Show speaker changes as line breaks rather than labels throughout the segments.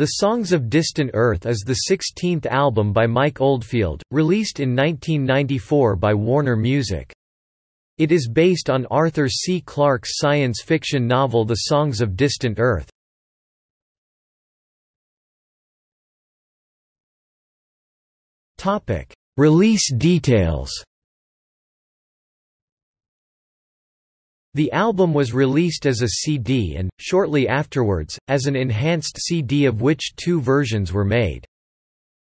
The Songs of Distant Earth is the 16th album by Mike Oldfield, released in 1994 by Warner Music. It is based on Arthur C. Clarke's science fiction novel The Songs of Distant Earth. Release details The album was released as a CD and, shortly afterwards, as an enhanced CD of which two versions were made.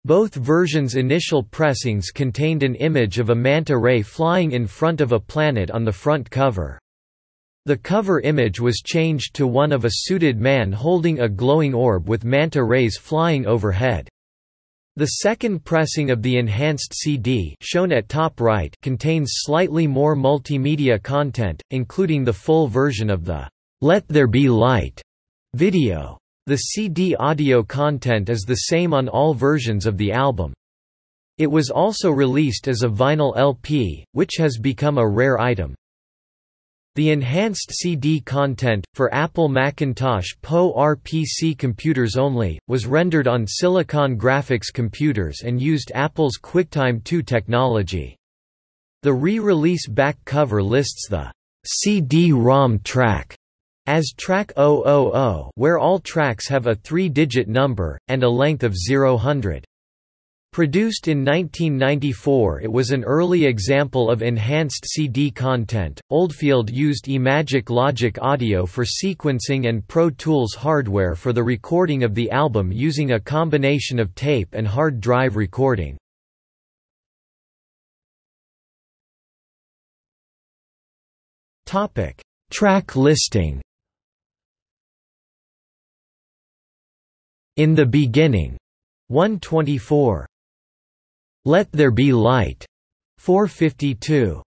Both versions' initial pressings contained an image of a manta ray flying in front of a planet on the front cover. The cover image was changed to one of a suited man holding a glowing orb with manta rays flying overhead. The second pressing of the enhanced CD shown at top right contains slightly more multimedia content, including the full version of the "'Let There Be Light' video. The CD audio content is the same on all versions of the album. It was also released as a vinyl LP, which has become a rare item. The enhanced CD content, for Apple Macintosh PowerPC computers only, was rendered on Silicon Graphics computers and used Apple's QuickTime 2 technology. The re-release back cover lists the CD-ROM track as track 000 where all tracks have a three-digit number, and a length of 0 hundred. Produced in 1994 it was an early example of enhanced CD content. Oldfield used Emagic Logic Audio for sequencing and Pro Tools hardware for the recording of the album using a combination of tape and hard drive recording. Topic: Track listing. In the beginning, 124 let There Be Light, 452.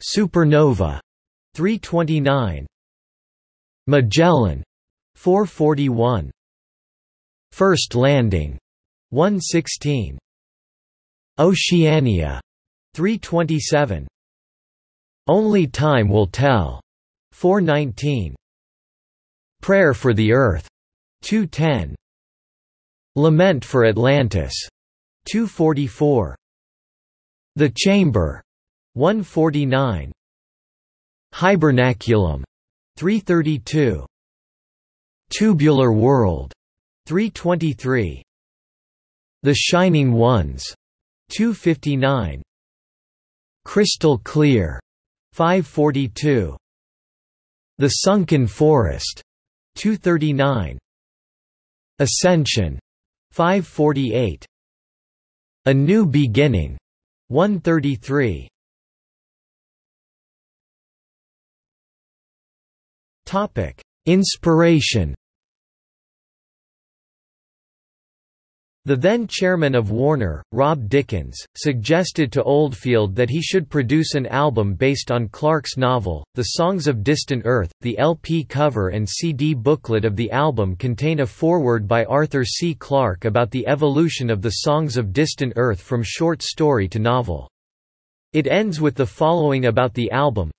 Supernova, 329. Magellan, 441. First Landing, 116. Oceania, 327. Only Time Will Tell, 419. Prayer for the Earth, 210. Lament for Atlantis, 244. The Chamber, 149. Hibernaculum, 332. Tubular World, 323. The Shining Ones, 259. Crystal Clear, 542. The Sunken Forest, 239. Ascension, 548. A New Beginning, 133. Topic: Inspiration. The then chairman of Warner, Rob Dickens, suggested to Oldfield that he should produce an album based on Clarke's novel, The Songs of Distant Earth. The LP cover and CD booklet of the album contain a foreword by Arthur C. Clarke about the evolution of the Songs of Distant Earth from short story to novel. It ends with the following about the album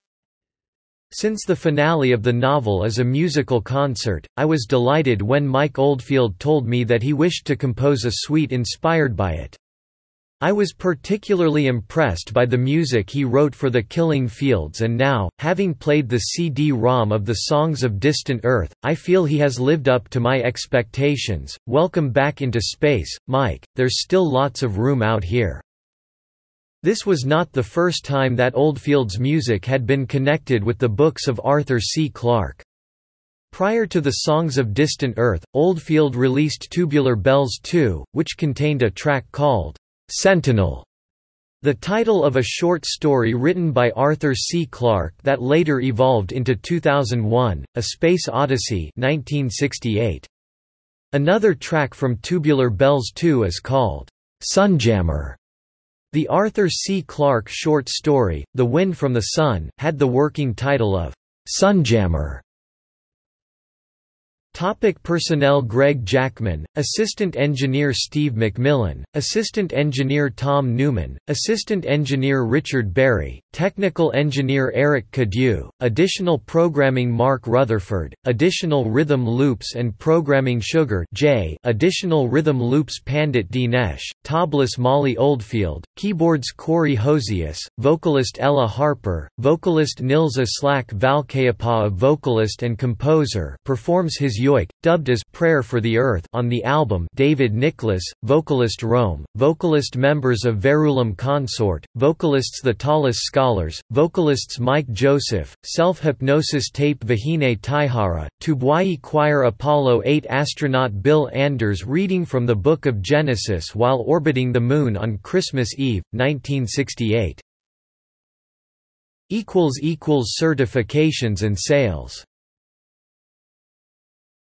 since the finale of the novel is a musical concert, I was delighted when Mike Oldfield told me that he wished to compose a suite inspired by it. I was particularly impressed by the music he wrote for The Killing Fields and now, having played the CD-ROM of the Songs of Distant Earth, I feel he has lived up to my expectations. Welcome back into space, Mike, there's still lots of room out here. This was not the first time that Oldfield's music had been connected with the books of Arthur C. Clarke. Prior to the Songs of Distant Earth, Oldfield released Tubular Bells 2, which contained a track called Sentinel, the title of a short story written by Arthur C. Clarke that later evolved into 2001, A Space Odyssey 1968. Another track from Tubular Bells 2 is called Sunjammer. The Arthur C. Clarke short story, The Wind from the Sun, had the working title of Sunjammer. Topic personnel Greg Jackman, Assistant Engineer Steve McMillan, Assistant Engineer Tom Newman, Assistant Engineer Richard Berry, Technical Engineer Eric Cadieux, Additional Programming Mark Rutherford, Additional Rhythm Loops and Programming Sugar J, Additional Rhythm Loops Pandit Dinesh, Tablas Molly Oldfield, Keyboards Corey Hosius, Vocalist Ella Harper, Vocalist Nils-Aslak Valkeapaa Vocalist and composer performs his Yoik, dubbed as Prayer for the Earth on the album David Nicholas, vocalist Rome, vocalist members of Verulam Consort, vocalists The Tallis Scholars, vocalists Mike Joseph, Self-Hypnosis Tape Vahine Taihara, Tubuai Choir Apollo 8 Astronaut Bill Anders reading from the Book of Genesis while orbiting the Moon on Christmas Eve, 1968. Certifications and sales